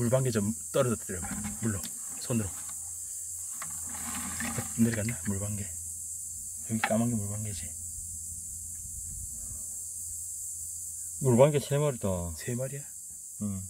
물방개 좀 떨어뜨려봐. 물로. 손으로. 아, 내려갔나? 물방개. 여기 까만 게 물방개지. 물방개 세 마리다. 세 마리야? 응.